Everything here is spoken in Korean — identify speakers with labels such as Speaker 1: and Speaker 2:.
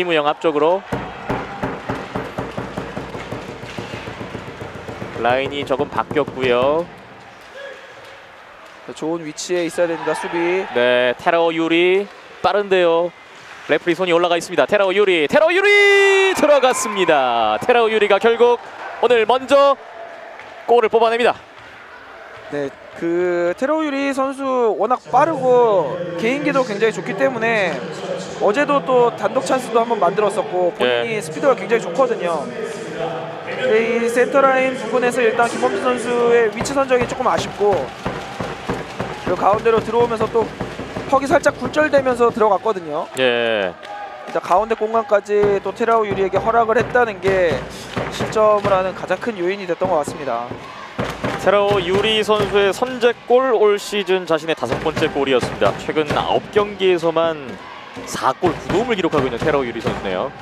Speaker 1: 김우영 앞쪽으로 라인이 조금 바뀌었고요.
Speaker 2: 좋은 위치에 있어야 됩니다. 수비.
Speaker 1: 네, 테러 유리 빠른데요. 레프리 손이 올라가 있습니다. 테러 유리, 테러 유리 들어갔습니다. 테러 유리가 결국 오늘 먼저 골을 뽑아냅니다.
Speaker 2: 네, 그 테러 유리 선수 워낙 빠르고 개인기도 굉장히 좋기 때문에 어제도 또 단독 찬스도 한번 만들었었고 본인이
Speaker 1: 예.
Speaker 2: 스피드가 굉장히 좋거든요. 이 센터라인 부분에서 일단 김범준 선수의 위치 선정이 조금 아쉽고 그리고 가운데로 들어오면서 또 턱이 살짝 굴절되면서 들어갔거든요.
Speaker 1: 예,
Speaker 2: 일단 가운데 공간까지 또 테라우 유리에게 허락을 했다는 게 실점을 하는 가장 큰 요인이 됐던 것 같습니다.
Speaker 1: 테러 유리 선수의 선제골 올 시즌 자신의 다섯 번째 골이었습니다. 최근 9경기에서만 4골 9도움을 기록하고 있는 테러 유리 선수네요.